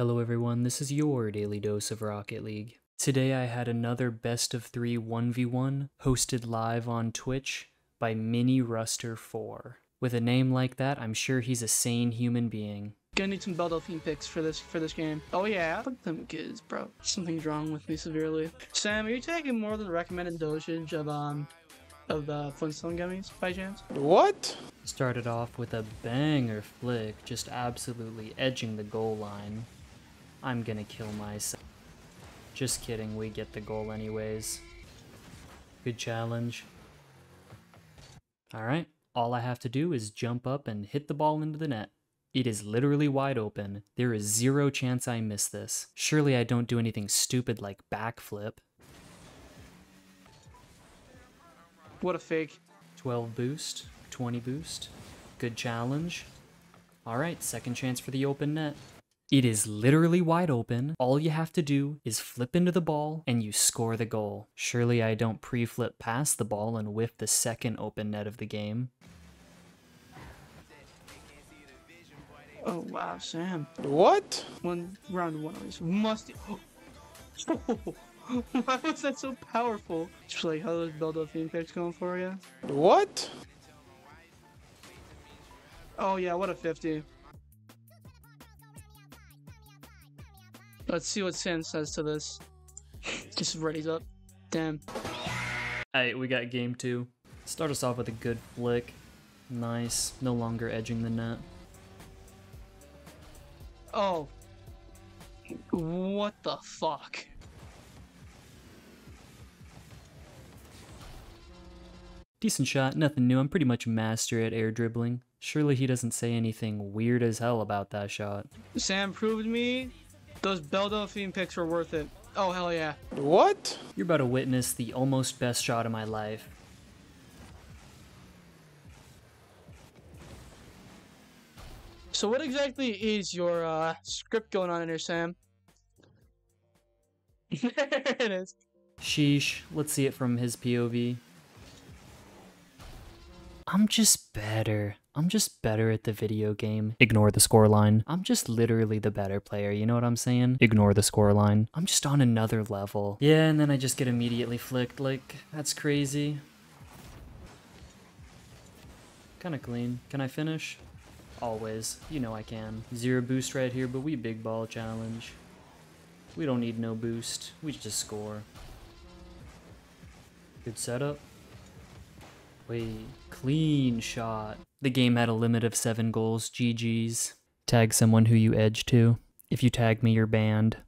Hello everyone, this is your daily dose of Rocket League. Today I had another best of 3 1v1 hosted live on Twitch by Mini Ruster 4. With a name like that, I'm sure he's a sane human being. Gonna need some Belle Delphine pics for this for this game. Oh yeah, fuck them kids, bro. Something's wrong with me severely. Sam, are you taking more than the recommended dosage of um of the Flintstone gummies by chance? What? Started off with a banger flick, just absolutely edging the goal line. I'm gonna kill myself. Just kidding, we get the goal anyways. Good challenge. Alright, all I have to do is jump up and hit the ball into the net. It is literally wide open. There is zero chance I miss this. Surely I don't do anything stupid like backflip. What a fake. 12 boost, 20 boost. Good challenge. Alright, second chance for the open net. It is literally wide open. All you have to do is flip into the ball and you score the goal. Surely I don't pre-flip past the ball and whiff the second open net of the game. Oh wow, Sam. What? One round one always must. Oh. Why was that so powerful? Just like how those Belle Delphine pics going for you? What? Oh yeah, what a 50. Let's see what Sam says to this. Just readies up. Damn. Alright, we got game two. Start us off with a good flick. Nice. No longer edging the net. Oh. What the fuck? Decent shot, nothing new. I'm pretty much a master at air dribbling. Surely he doesn't say anything weird as hell about that shot. Sam proved me those Belle Delphine pics were worth it. Oh hell yeah. What? You're about to witness the almost best shot of my life. So what exactly is your uh, script going on in here, Sam? there it is. Sheesh, let's see it from his POV. I'm just better. I'm just better at the video game. Ignore the scoreline. I'm just literally the better player, you know what I'm saying? Ignore the scoreline. I'm just on another level. Yeah, and then I just get immediately flicked, like, that's crazy. Kinda clean. Can I finish? Always. You know I can. Zero boost right here, but we big ball challenge. We don't need no boost. We just score. Good setup. Wait, clean shot. The game had a limit of seven goals. GG's. Tag someone who you edge to. If you tag me, you're banned.